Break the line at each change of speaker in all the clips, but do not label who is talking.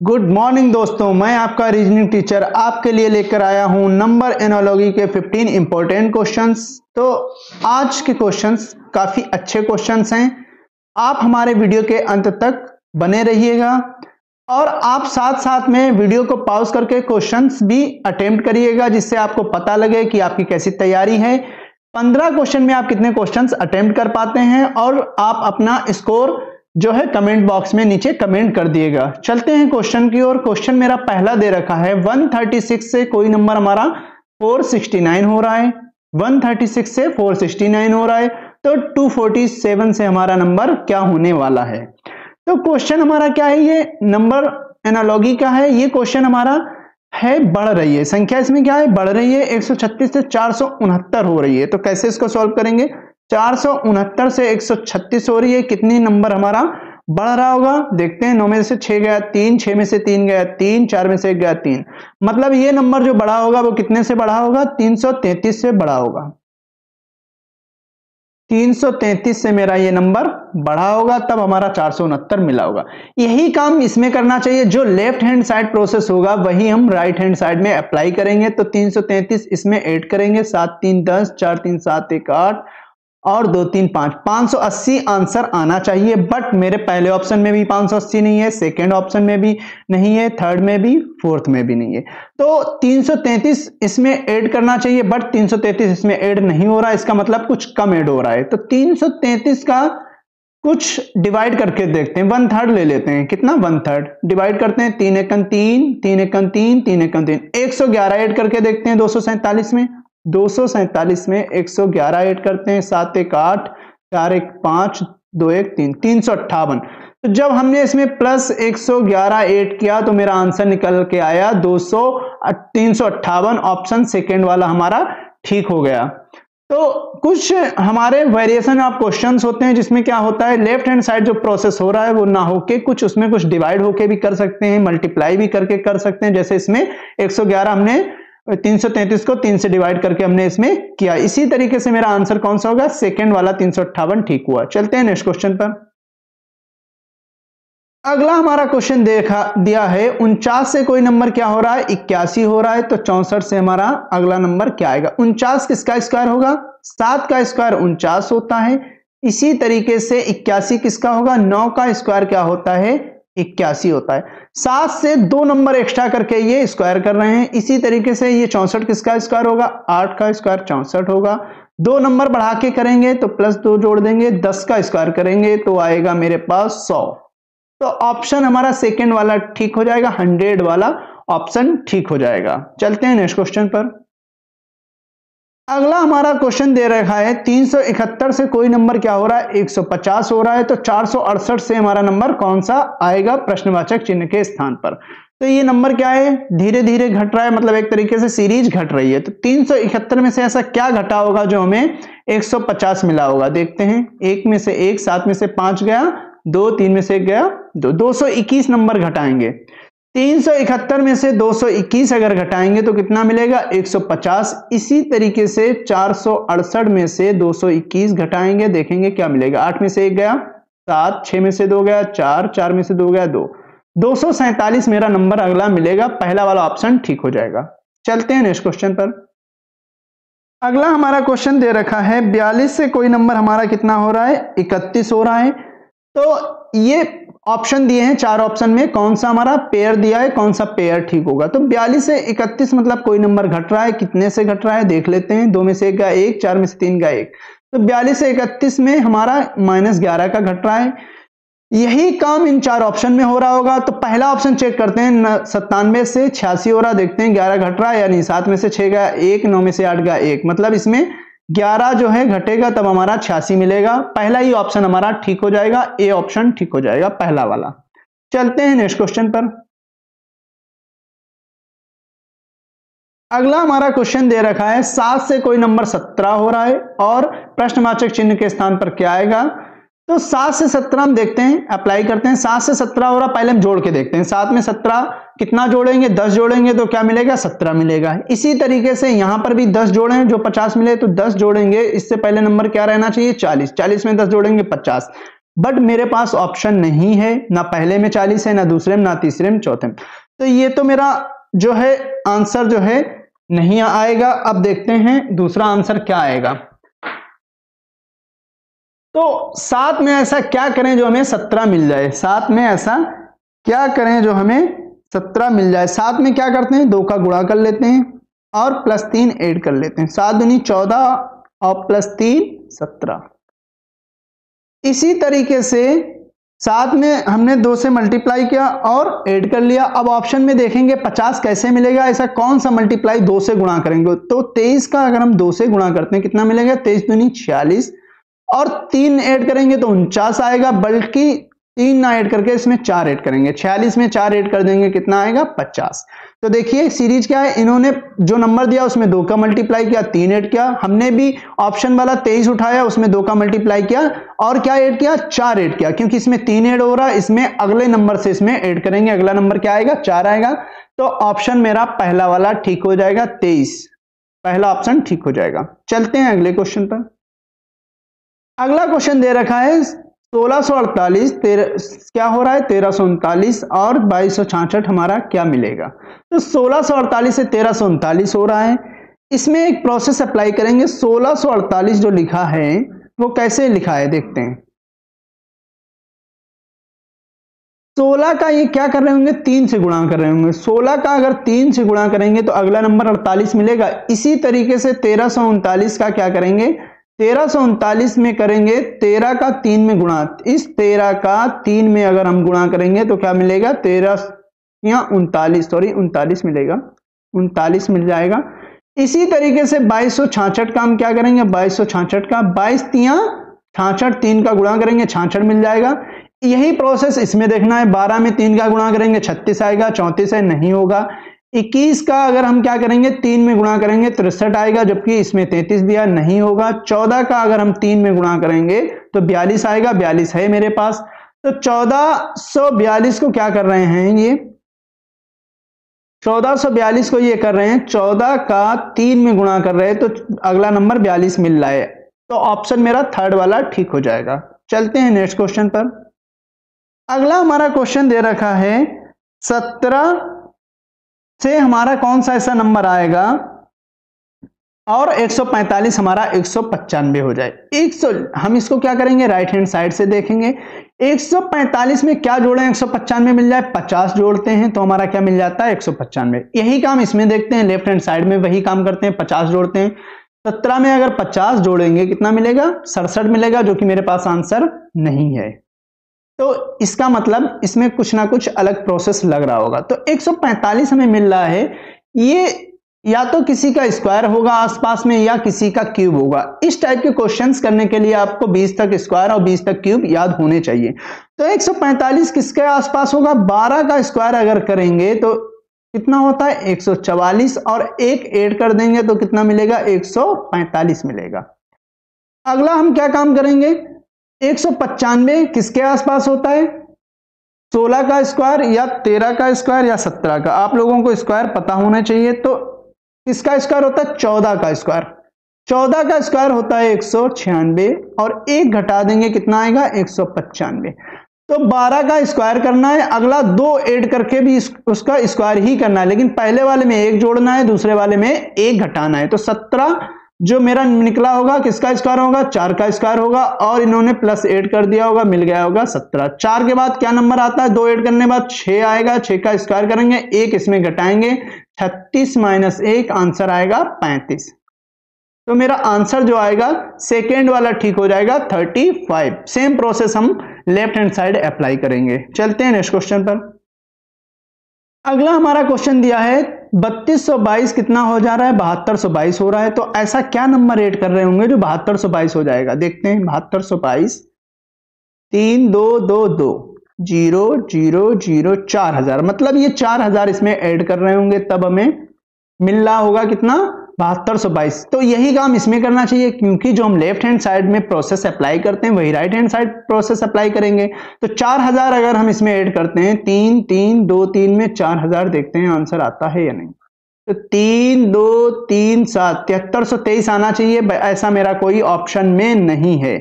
Good morning दोस्तों। मैं आपका रीजनिंग टीचर आपके लिए लेकर आया हूँ नंबर एनोलॉजी के 15 इंपॉर्टेंट क्वेश्चंस तो आज के क्वेश्चंस काफ़ी अच्छे क्वेश्चंस हैं। आप हमारे वीडियो के अंत तक बने रहिएगा और आप साथ साथ में वीडियो को पॉज करके क्वेश्चंस भी अटेम्प्ट करिएगा, जिससे आपको पता लगे कि आपकी कैसी तैयारी है। पंद्रह क्वेश्चन में आप कितने क्वेश्चंस अटेम्प्ट कर पाते हैं और आप अपना स्कोर जो है कमेंट बॉक्स में नीचे कमेंट कर दिएगा। चलते हैं क्वेश्चन की ओर। क्वेश्चन मेरा पहला दे रखा है। 136 से कोई नंबर हमारा 469 हो रहा है। 136 से 469 हो रहा है। तो 247 से हमारा नंबर क्या होने वाला है? तो क्वेश्चन हमारा क्या है? ये नंबर एनालॉगी का है। ये क्वेश्चन हमारा है, बढ़ रही है। संख्या इसमें क्या है? बढ़ रही है। 136 से चार सौ उनहत्तर हो रही है। तो कैसे इसको सॉल्व करेंगे? चार सौ उनहत्तर से 136 हो रही है। कितनी नंबर हमारा बढ़ रहा होगा? देखते हैं, नौ में से छह गया तीन, छह में से तीन गया तीन, चार में से एक गया तीन। मतलब ये नंबर जो बढ़ा होगा, वो कितने से बढ़ा होगा? 333 से बढ़ा होगा। 333 से मेरा ये नंबर बढ़ा होगा, तब हमारा चार सौ उनहत्तर मिला होगा। यही काम इसमें करना चाहिए। जो लेफ़्ट हैंड साइड प्रोसेस होगा, वही हम राइट हैंड साइड में अप्लाई करेंगे। तो 333 इसमें ऐड करेंगे। सात, तीन, दस, चार, तीन, सात, एक, आठ और दो, तीन, पाँच। पाँच सौ अस्सी आंसर आना चाहिए, बट मेरे पहले ऑप्शन में भी पाँच सौ अस्सी नहीं है, सेकेंड ऑप्शन में भी नहीं है, थर्ड में भी, फोर्थ में भी नहीं है। तो तीन सौ तैतीस इसमें ऐड करना चाहिए, बट तीन सौ तैतीस इसमें ऐड नहीं हो रहा, इसका मतलब कुछ कम ऐड हो रहा है। तो तीन सौ तैतीस का कुछ डिवाइड करके देखते हैं वन थर्ड ले लेते हैं। कितना? वन थर्ड डिवाइड करते हैं, तीन एकन तीन तीन एकन तीन तीन एकन तीन। एक सौ ग्यारह ऐड करके देखते हैं, दो सौ सैंतालीस में। दो में 111 ऐड करते हैं, सात एक आठ, चार एक पाँच, दो एक तीन तीन सौ अट्ठावन। तो जब हमने इसमें प्लस 111 ऐड किया तो मेरा आंसर निकल के आया 200 तीन सौ अट्ठावन ऑप्शन सेकेंड वाला हमारा ठीक हो गया। तो कुछ हमारे वेरिएशन ऑफ़ क्वेश्चंस होते हैं, जिसमें क्या होता है लेफ़्ट हैंड साइड जो प्रोसेस हो रहा है, वो ना होके कुछ उसमें कुछ डिवाइड होके भी कर सकते हैं मल्टीप्लाई भी करके कर सकते हैं, जैसे इसमें 111 हमने 333 को तीन से डिवाइड करके हमने इसमें किया। इसी तरीके से मेरा आंसर कौन सा होगा? सेकेंड वाला तीन सौ अट्ठावन ठीक हुआ। चलते हैं नेक्स्ट क्वेश्चन पर। अगला हमारा क्वेश्चन देखा, दिया है, उनचास से कोई नंबर क्या हो रहा है? इक्यासी हो रहा है तो चौसठ से हमारा अगला नंबर क्या आएगा? उनचास किसका स्क्वायर होगा? सात का स्क्वायर उनचास होता है। इसी तरीके से इक्यासी किसका होगा? नौ का स्क्वायर क्या होता है? इक्यासी होता है। सात से दो नंबर एक्स्ट्रा करके ये स्क्वायर कर रहे हैं। इसी तरीके से ये चौंसठ किसका स्क्वायर होगा? आठ का स्क्वायर चौसठ होगा। दो नंबर बढ़ा के करेंगे तो प्लस दो जोड़ देंगे, दस का स्क्वायर करेंगे तो आएगा मेरे पास सौ। तो ऑप्शन हमारा सेकेंड वाला ठीक हो जाएगा, हंड्रेड वाला ऑप्शन ठीक हो जाएगा। चलते हैं नेक्स्ट क्वेश्चन पर। अगला हमारा क्वेश्चन दे रखा है 371 से कोई नंबर क्या हो रहा है? 150 हो रहा है तो चार सौ अड़सठ से हमारा नंबर कौन सा आएगा प्रश्नवाचक चिन्ह के स्थान पर? तो ये नंबर क्या है? धीरे धीरे घट रहा है मतलब एक तरीके से सीरीज़ घट रही है। तो 371 में से ऐसा क्या घटा होगा जो हमें 150 मिला होगा? देखते हैं। एक में से एक, सात में से पाँच गया, दो, तीन में से एक गया, दो 221 नंबर घटाएँगे। 371 में से 221 अगर घटाएँगे तो कितना मिलेगा? 150 इसी तरीके से चार सौ अड़सठ में से 221 घटाएँगे, देखेंगे क्या मिलेगा। आठ में से एक गया, सात, छह में से दो गया, चार चार में से दो गया, दो। दो मेरा नंबर अगला मिलेगा, पहला वाला ऑप्शन ठीक हो जाएगा। चलते हैं नेक्स्ट क्वेश्चन पर। अगला हमारा क्वेश्चन दे रखा है 42 से कोई नंबर हमारा कितना हो रहा है? 31 हो रहा है। तो ये ऑप्शन दिए हैं चार ऑप्शन में, कौन सा हमारा पेयर दिया है, कौन सा पेयर ठीक होगा। तो 42 से 31 मतलब कोई नंबर घट रहा है, कितने से घट रहा है, देख लेते हैं। दो में से एक का एक, चार में से तीन का एक। तो 42 से 31 में हमारा माइनस ग्यारह का घट रहा है। यही काम इन चार ऑप्शन में हो रहा होगा। तो पहला ऑप्शन चेक करते हैं सत्तानवे से छियासी हो रहा, देखते हैं ग्यारह घट रहा है यानी सात में से छह का एक, नौ में से आठ का एक। मतलब इसमें ग्यारह जो है, घटेगा तब हमारा छियासी मिलेगा। पहला ही ऑप्शन हमारा ठीक हो जाएगा ए ऑप्शन ठीक हो जाएगा, पहला वाला। चलते हैं नेक्स्ट क्वेश्चन पर। अगला हमारा क्वेश्चन दे रखा है, सात से कोई नंबर सत्रह हो रहा है और प्रश्नवाचक चिन्ह के स्थान पर क्या आएगा? तो सात से सत्रह हम देखते हैं अप्लाई करते हैं। सात से सत्रह रहा, पहले हम जोड़ के देखते हैं। सात में सत्रह, कितना जोड़ेंगे? दस जोड़ेंगे तो क्या मिलेगा? सत्रह मिलेगा। इसी तरीके से यहाँ पर भी दस जोड़े जो पचास मिले तो दस जोड़ेंगे। इससे पहले नंबर क्या रहना चाहिए? चालीस। चालीस में दस जोड़ेंगे, पचास। बट मेरे पास ऑप्शन नहीं है, ना पहले में चालीस है, ना दूसरे में, ना तीसरे में, चौथे में। तो ये तो मेरा जो है आंसर जो है, नहीं आएगा। अब देखते हैं, दूसरा आंसर क्या आएगा। तो सात में ऐसा क्या करें जो हमें सत्रह मिल जाए? सात में ऐसा क्या करें जो हमें सत्रह मिल जाए? सात में क्या करते हैं? दो का गुणा कर लेते हैं और प्लस तीन एड कर लेते हैं। सात दुनी चौदह और प्लस तीन सत्रह। इसी तरीके से सात में हमने दो से मल्टीप्लाई किया और ऐड कर लिया। अब ऑप्शन में देखेंगे पचास कैसे मिलेगा? ऐसा कौन सा मल्टीप्लाई दो से गुणा करेंगे? तो तेईस का अगर हम दो से गुणा करते हैं, कितना मिलेगा? तेईस दुनी छियालीस। और तीन ऐड करेंगे तो उनचास आएगा, बल्कि तीन ना ऐड करके इसमें चार ऐड करेंगे। छियालीस में चार ऐड कर देंगे, कितना आएगा? पचास। तो देखिए, सीरीज़ क्या है? इन्होंने जो नंबर दिया, उसमें दो का मल्टीप्लाई किया, तीन ऐड किया। हमने भी ऑप्शन वाला तेईस उठाया, उसमें दो का मल्टीप्लाई किया और क्या ऐड किया? चार ऐड किया, क्योंकि इसमें तीन ऐड हो रहा है, इसमें अगले नंबर से इसमें ऐड करेंगे। अगला नंबर क्या आएगा? चार आएगा। तो ऑप्शन मेरा पहला वाला ठीक हो जाएगा, तेईस। पहला ऑप्शन ठीक हो जाएगा। चलते हैं अगले क्वेश्चन पर। अगला क्वेश्चन दे रखा है, सोलह सौ अड़तालीस क्या हो रहा है? तेरह और बाईस सौ हमारा क्या मिलेगा? तो सोलह सौ अड़तालीस से तेरह हो रहा है। इसमें एक प्रोसेस अप्लाई करेंगे। सोलह सौ अड़तालीस जो लिखा है, वो कैसे लिखा है? देखते हैं। सोलह का ये क्या कर रहे होंगे? तीन से गुणा कर रहे होंगे। सोलह का अगर तीन से गुणा करेंगे तो अगला नंबर अड़तालीस मिलेगा। इसी तरीके से तेरह उनतालीस का क्या करेंगे? तेरह सौ उनतालीस में करेंगे, तेरह का तीन में गुणा। इस तेरह का तीन में अगर हम गुणा करेंगे तो क्या मिलेगा? तेरह या उनतालीस सॉरी उनतालीस मिलेगा। उनतालीस मिल जाएगा। इसी तरीके से बाईस सौ छाछठ का हम क्या करेंगे? बाईस सौ छाछठ का। बाईस तिया छाछठ, तीन का गुणा करेंगे, छाछठ मिल जाएगा। यही प्रोसेस इसमें देखना है। बारह में तीन का गुणा करेंगे, छत्तीस आएगा, चौंतीस है, नहीं होगा। 21 का अगर हम क्या करेंगे, तीन में गुणा करेंगे, तिरसठ आएगा, जबकि इसमें 33 दिया नहीं होगा। 14 का अगर हम तीन में गुणा करेंगे तो 42 आएगा 42 है मेरे पास। तो 1442 को क्या कर रहे हैं ये? 1442 को ये कर रहे हैं 14 का तीन में गुणा कर रहे हैं तो अगला नंबर 42 मिल रहा है। तो ऑप्शन मेरा थर्ड वाला ठीक हो जाएगा। चलते हैं नेक्स्ट क्वेश्चन पर। अगला हमारा क्वेश्चन दे रखा है, सत्रह से हमारा कौन सा ऐसा नंबर आएगा? और 145 हमारा एक हो जाए। 100 हम इसको क्या करेंगे? राइट हैंड साइड से देखेंगे। 145 में क्या जोड़े? एक सौ मिल जाए। 50 जोड़ते हैं तो हमारा क्या मिल जाता है? एक यही काम इसमें देखते हैं। लेफ़्ट हैंड साइड में वही काम करते हैं। 50 जोड़ते हैं। 17 में अगर 50 जोड़ेंगे, कितना मिलेगा? सड़सठ मिलेगा, जो कि मेरे पास आंसर नहीं है। तो इसका मतलब इसमें कुछ ना कुछ अलग प्रोसेस लग रहा होगा। तो 145 हमें मिल रहा है। ये या तो किसी का स्क्वायर होगा आसपास में या किसी का क्यूब होगा। इस टाइप के क्वेश्चंस करने के लिए आपको 20 तक स्क्वायर और 20 तक क्यूब याद होने चाहिए। तो 145 किसके आसपास होगा? 12 का स्क्वायर अगर करेंगे तो कितना होता है? 144 और एक ऐड कर देंगे तो कितना मिलेगा? 145 मिलेगा। अगला हम क्या काम करेंगे? एक सौ पचानवे किसके आसपास होता है? सोलह का स्क्वायर या तेरह का स्क्वायर या सत्रह का? आप लोगों को स्क्वायर पता होना चाहिए। तो किसका स्क्वायर होता है? चौदह का स्क्वायर। चौदह का स्क्वायर होता है एक सौ छियानवे और एक घटा देंगे कितना आएगा? एक सौ पचानवे। तो 12 का स्क्वायर करना है, अगला दो ऐड करके भी उसका स्क्वायर ही करना है, लेकिन पहले वाले में एक जोड़ना है, दूसरे वाले में एक घटाना है। तो 17 जो मेरा निकला होगा, किसका स्क्वायर होगा? चार का स्क्वायर होगा और इन्होंने प्लस एड कर दिया होगा, मिल गया होगा सत्रह। चार के बाद क्या नंबर आता है? दो एड करने बाद छह आएगा, छह का स्क्वायर करेंगे, एक इसमें घटाएँगे छत्तीस माइनस एक आंसर आएगा पैंतीस। तो मेरा आंसर जो आएगा सेकेंड वाला ठीक हो जाएगा थर्टी फाइव सेम प्रोसेस हम लेफ़्ट हैंड साइड अप्लाई करेंगे। चलते हैं नेक्स्ट क्वेश्चन पर। अगला हमारा क्वेश्चन दिया है बत्तीस कितना हो जा रहा है? बहत्तर हो रहा है। तो ऐसा क्या नंबर एड कर रहे होंगे जो बहत्तर हो जाएगा? देखते हैं, बहत्तर सो बाईस। तीन, दो दो दो। ज़ीरो ज़ीरो ज़ीरो, चार हज़ार। मतलब ये चार हज़ार इसमें ऐड कर रहे होंगे, तब हमें मिल रहा होगा कितना? बहत्तर सौ बाईस। तो यही काम इसमें करना चाहिए, क्योंकि जो हम लेफ़्ट हैंड साइड में प्रोसेस अप्लाई करते हैं, वही right hand side process apply करेंगे। तो चार हज़ार अगर हम इसमें ऐड करते हैं, तीन तीन, दो, तीन में चार हज़ार देखते हैं आंसर आता है या नहीं। तो तीन, दो, तीन, सात, तिहत्तर सौ तेईस आना चाहिए, ऐसा मेरा कोई ऑप्शन में नहीं है।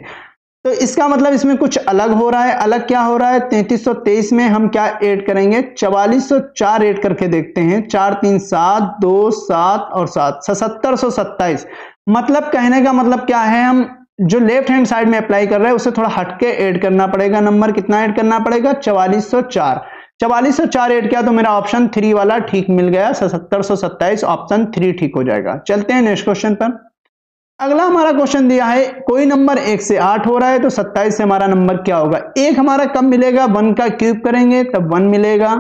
तो इसका मतलब इसमें कुछ अलग हो रहा है, अलग क्या हो रहा है? 3323 में हम क्या ऐड करेंगे? 4404 ऐड करके देखते हैं। चार, तीन, सात, दो, सात और सात सतर सौ मतलब कहने का मतलब क्या है? हम जो लेफ़्ट हैंड साइड में अप्लाई कर रहे हैं, उसे थोड़ा हटके ऐड करना पड़ेगा। नंबर कितना ऐड करना पड़ेगा? चवालीस सौ चार। चवालीस सौ चार ऐड किया तो मेरा ऑप्शन थ्री वाला ठीक मिल गया। सत्तर सौ सत्ताईस ऑप्शन थ्री ठीक हो जाएगा। चलते हैं नेक्स्ट क्वेश्चन पर। अगला हमारा क्वेश्चन दिया है, कोई नंबर एक से आठ हो रहा है तो सत्ताईस से हमारा नंबर क्या होगा? एक हमारा कब मिलेगा? वन का क्यूब करेंगे, तब वन मिलेगा।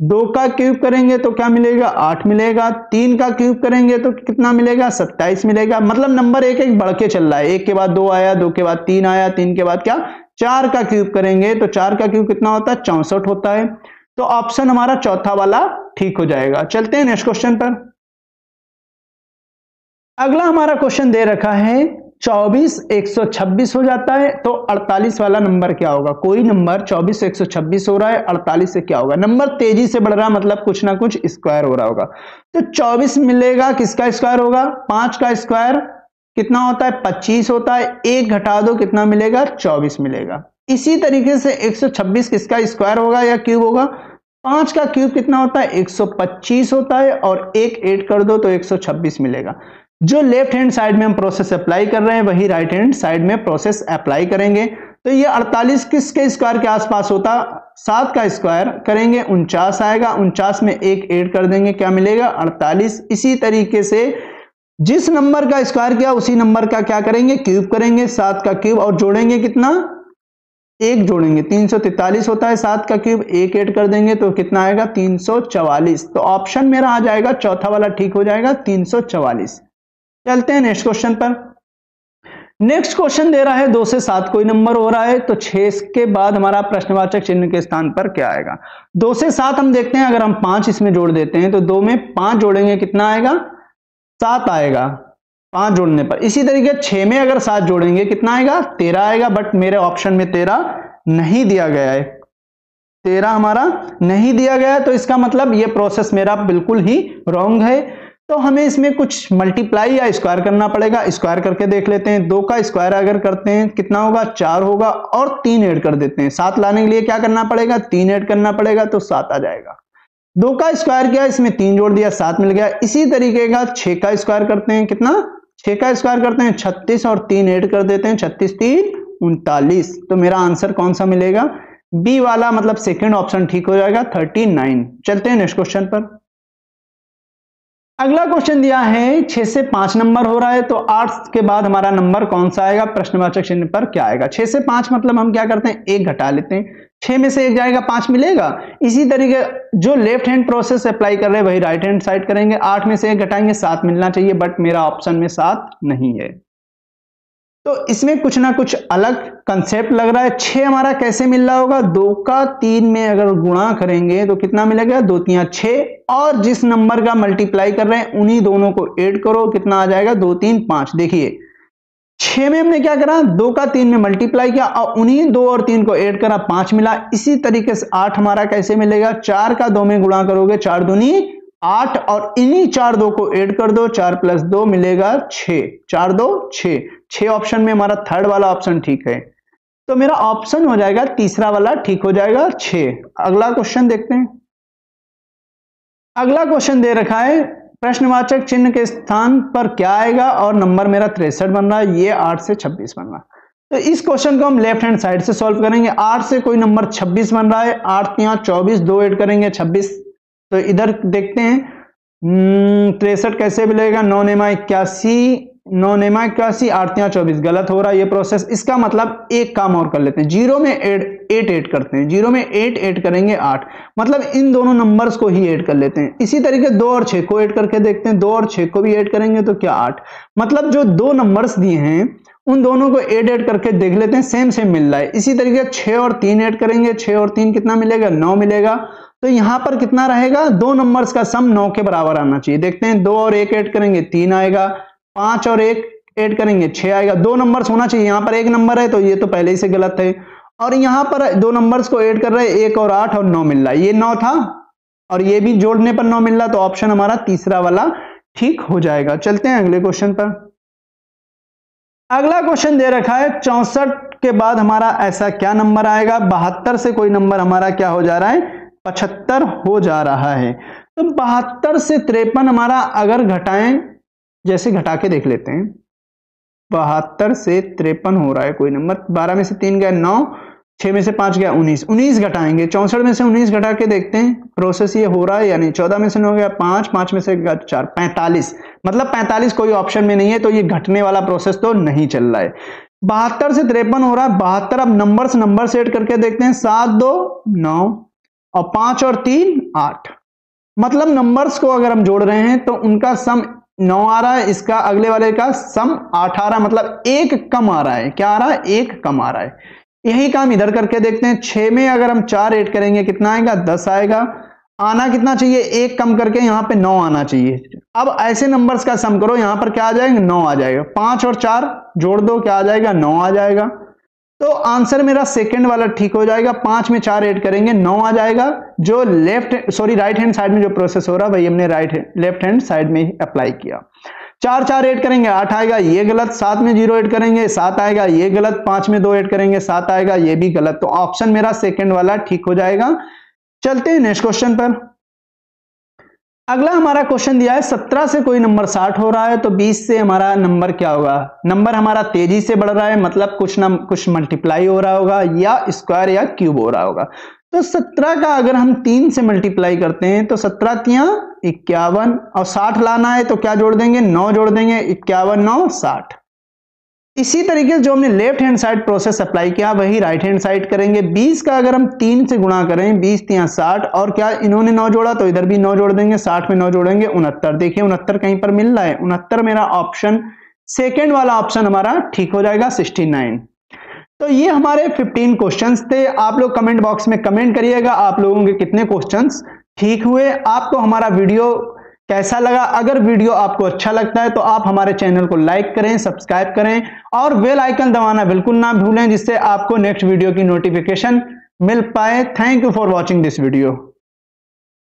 दो का क्यूब करेंगे तो क्या मिलेगा? आठ मिलेगा। तीन का क्यूब करेंगे तो कितना मिलेगा? सत्ताईस मिलेगा। मतलब नंबर एक एक बढ़ के चल रहा है। एक के बाद दो आया, दो के बाद तीन आया, तीन के बाद क्या? चार का क्यूब करेंगे तो चार का क्यूब कितना होता है? चौसठ होता है। तो ऑप्शन हमारा चौथा वाला ठीक हो जाएगा। चलते हैं नेक्स्ट क्वेश्चन पर। अगला हमारा क्वेश्चन दे रखा है, चौबीस एक सौ छब्बीस हो जाता है तो अड़तालीस वाला नंबर क्या होगा? कोई नंबर, चौबीस एक सौ छब्बीस हो रहा है, अड़तालीस से क्या होगा? नंबर तेज़ी से बढ़ रहा है मतलब कुछ ना कुछ स्क्वायर हो रहा होगा। तो चौबीस मिलेगा, किसका स्क्वायर होगा? पाँच का स्क्वायर कितना होता है? पच्चीस होता है, एक घटा दो कितना मिलेगा? चौबीस मिलेगा। इसी तरीके से 126 किसका स्क्वायर होगा या क्यूब होगा? पाँच का क्यूब कितना होता है? 125 होता है और एक एड कर दो तो 126 मिलेगा। जो लेफ़्ट हैंड साइड में हम प्रोसेस अप्लाई कर रहे हैं, वही राइट हैंड साइड में प्रोसेस अप्लाई करेंगे। तो ये 48 किसके स्क्वायर के आसपास होता? सात का स्क्वायर करेंगे, उनचास आएगा, उनचास में एक एड कर देंगे, क्या मिलेगा? 48 इसी तरीके से जिस नंबर का स्क्वायर किया, उसी नंबर का क्या करेंगे? क्यूब करेंगे, सात का क्यूब और जोड़ेंगे कितना? एक जोड़ेंगे। 343 होता है, सात का क्यूब एक ऐड कर देंगे तो कितना आएगा? 344 तो ऑप्शन मेरा आ जाएगा, चौथा वाला ठीक हो जाएगा 344 चलते हैं नेक्स्ट क्वेश्चन पर। नेक्स्ट क्वेश्चन दे रहा है, दो से सात कोई नंबर हो रहा है तो छह के बाद हमारा प्रश्नवाचक चिन्ह के स्थान पर क्या आएगा? दो से सात हम देखते हैं, अगर हम पाँच इसमें जोड़ देते हैं तो दो में पाँच जोड़ेंगे, कितना आएगा? सात आएगा। पाँच जोड़ने पर। इसी तरीके छह में अगर सात जोड़ेंगे, कितना आएगा? तेरह आएगा बट मेरे ऑप्शन में तेरह नहीं दिया गया है। तेरह हमारा नहीं दिया गया तो इसका मतलब ये प्रोसेस मेरा बिल्कुल ही रॉन्ग है। तो हमें इसमें कुछ मल्टीप्लाई या स्क्वायर करना पड़ेगा। स्क्वायर करके देख लेते हैं। दो का स्क्वायर अगर करते हैं, कितना होगा? चार होगा और तीन ऐड कर देते हैं। सात लाने के लिए क्या करना पड़ेगा? तीन ऐड करना पड़ेगा तो सात आ जाएगा। दो का स्क्वायर किया, इसमें तीन जोड़ दिया, सात मिल गया। इसी तरीके का छह का स्क्वायर करते हैं। कितना? छह का स्क्वायर करते हैं, छत्तीस और तीन ऐड कर देते हैं, छत्तीस, तीन, उनतालीस। तो मेरा आंसर कौन सा मिलेगा? बी वाला मतलब सेकेंड ऑप्शन ठीक हो जाएगा थर्टी नाइन चलते हैं नेक्स्ट क्वेश्चन पर। अगला क्वेश्चन दिया है, छह से पाँच नंबर हो रहा है तो आठ के बाद हमारा नंबर कौन सा आएगा? प्रश्नवाचक चिन्ह पर क्या आएगा? छह से पाँच मतलब हम क्या करते हैं? एक घटा लेते हैं। छह में से एक जाएगा, पाँच मिलेगा? इसी तरीके जो लेफ़्ट हैंड प्रोसेस अप्लाई कर रहे हैं, वही राइट हैंड साइड करेंगे। आठ में से एक घटाएँगे, सात मिलना चाहिए बट मेरा ऑप्शन में सात नहीं है। तो इसमें कुछ ना कुछ अलग कंसेप्ट लग रहा है। छह हमारा कैसे मिल रहा होगा? दो का तीन में अगर गुणा करेंगे तो कितना मिलेगा? दो तीन छह। और जिस नंबर का मल्टीप्लाई कर रहे हैं, उन्हीं दोनों को ऐड करो, कितना आ जाएगा? दो, तीन, पाँच। देखिए, छह में हमने क्या करा? दो का तीन में मल्टीप्लाई किया और उन्हीं दो और तीन को ऐड करा, पाँच मिला। इसी तरीके से आठ हमारा कैसे मिलेगा? चार का दो में गुणा करोगे, चार दूनी आठ और इन्हीं चार दो को ऐड कर दो, चार प्लस दो मिलेगा छ चार दो छ ऑप्शन में हमारा थर्ड वाला ऑप्शन ठीक है। तो मेरा ऑप्शन हो जाएगा, तीसरा वाला ठीक हो जाएगा छ अगला क्वेश्चन देखते हैं। अगला क्वेश्चन दे रखा है, प्रश्नवाचक चिन्ह के स्थान पर क्या आएगा और नंबर मेरा तिरसठ बन रहा है, ये आठ से छब्बीस बन रहा तो इस क्वेश्चन को हम लेफ़्ट हैंड साइड से सॉल्व करेंगे। आठ से कोई नंबर छब्बीस बन रहा है, आठ, यहाँ चौबीस, दो एड करेंगे, छब्बीस। तो इधर देखते हैं हम्म, तिरसठ कैसे मिलेगा? नौ नेमा इक्यासी नौ नेमा इक्यासी आठतियाँ चौबीस। गलत हो रहा है ये प्रोसेस इसका मतलब एक काम और कर लेते हैं। ज़ीरो में एट एट एट करते हैं। ज़ीरो में एट एड करेंगे आठ। मतलब इन दोनों नंबर्स को ही ऐड कर लेते हैं। इसी तरीके दो और छह को ऐड करके देखते हैं। दो और छह को भी ऐड करेंगे तो क्या आठ? मतलब जो दो नंबर्स दिए हैं उन दोनों को एड एड करके देख लेते हैं। सेम सेम मिल रहा है। इसी तरीके छह और तीन ऐड करेंगे। छह और तीन कितना मिलेगा? नौ मिलेगा। तो यहाँ पर कितना रहेगा? दो नंबर्स का सम नौ के बराबर आना चाहिए। देखते हैं, दो और एक ऐड करेंगे, तीन आएगा। पाँच और एक ऐड करेंगे, छह आएगा। दो नंबर्स होना चाहिए, यहाँ पर एक नंबर है तो ये तो पहले ही से गलत है। और यहाँ पर दो नंबर्स को ऐड कर रहे हैं, एक और आठ और नौ मिल रहा है। ये नौ था, और ये भी जोड़ने पर नौ मिल रहा तो ऑप्शन हमारा तीसरा वाला ठीक हो जाएगा। चलते हैं अगले क्वेश्चन पर। अगला क्वेश्चन दे रखा है, चौसठ के बाद हमारा ऐसा क्या नंबर आएगा? बहत्तर से कोई नंबर हमारा क्या हो जा रहा है? पचहत्तर हो जा रहा है। तो बहत्तर से त्रेपन हमारा अगर घटाएँ, जैसे घटा के देख लेते हैं। बहत्तर से त्रेपन हो रहा है कोई नंबर। बारह में से तीन गया नौ, छह में से पाँच गया उन्नीस। उन्नीस घटाएँगे, चौसठ में से उन्नीस घटा के देखते हैं। प्रोसेस ये हो रहा है, यानी चौदह में से नौ गया पाँच पाँच में से गया चार, पैंतालीस। मतलब पैंतालीस कोई ऑप्शन में नहीं है तो ये घटने वाला प्रोसेस तो नहीं चल रहा है। बहत्तर से तिरपन हो रहा है, बहत्तर अब नंबर से नंबर सेट करके देखते हैं। सात दो, नौ और पाँच और तीन, आठ। मतलब नंबर्स को अगर हम जोड़ रहे हैं तो उनका सम नौ आ रहा है, इसका अगले वाले का सम आठ आ रहा है मतलब एक कम आ रहा है। क्या आ रहा है? एक कम आ रहा है। यही काम इधर करके देखते हैं। छह में अगर हम चार एड करेंगे, कितना आएगा? दस आएगा। आना कितना चाहिए? एक कम करके यहाँ पे नौ आना चाहिए। अब ऐसे नंबर्स का सम करो, यहाँ पर क्या आ जाएगा? नौ आ जाएगा। पाँच और चार जोड़ दो, क्या आ जाएगा? नौ आ जाएगा। तो आंसर मेरा सेकंड वाला ठीक हो जाएगा। पाँच में चार ऐड करेंगे, नौ आ जाएगा। जो left sorry right hand side में जो प्रोसेस हो रहा है, वही हमने राइट लेफ़्ट हैंड साइड में अप्लाई किया। चार चार ऐड करेंगे, आठ आएगा, ये गलत। सात में ज़ीरो ऐड करेंगे, सात आएगा, ये गलत। पाँच में दो ऐड करेंगे, सात आएगा, ये भी गलत। तो ऑप्शन मेरा सेकंड वाला ठीक हो जाएगा। चलते हैं नेक्स्ट क्वेश्चन पर। अगला हमारा क्वेश्चन दिया है, सत्रह से कोई नंबर साठ हो रहा है तो बीस से हमारा नंबर क्या होगा? नंबर हमारा तेज़ी से बढ़ रहा है मतलब कुछ ना कुछ मल्टीप्लाई हो रहा होगा, या स्क्वायर या क्यूब हो रहा होगा। तो सत्रह का अगर हम तीन से मल्टीप्लाई करते हैं तो सत्रह तिया इक्यावन, और साठ लाना है तो क्या जोड़ देंगे? नौ जोड़ देंगे, इक्यावन, नौ, साठ। इसी तरीके से जो हमने left hand side process apply किया, वही राइट हैंड साइड करेंगे। 20 का अगर हम तीन से गुणा करें 20 तिया साठ, और क्या इन्होंने नौ जोड़ा तो इधर भी नौ जोड़ देंगे, साठ में नौ जोड़ेंगे, उनहत्तर। देखिए, उनहत्तर कहीं पर मिल रहा है। उनहत्तर मेरा ऑप्शन सेकेंड वाला ऑप्शन हमारा ठीक हो जाएगा सिक्सटी तो ये हमारे 15 क्वेश्चंस थे। आप लोग कमेंट बॉक्स में कमेंट करिएगा, आप लोगों के कितने क्वेश्चंस ठीक हुए। आपको हमारा वीडियो कैसा लगा? अगर वीडियो आपको अच्छा लगता है तो आप हमारे चैनल को लाइक करें, सब्सक्राइब करें और वेल आइकन दबाना बिल्कुल ना भूलें, जिससे आपको नेक्स्ट वीडियो की नोटिफिकेशन मिल पाए। Thank you for watching this video.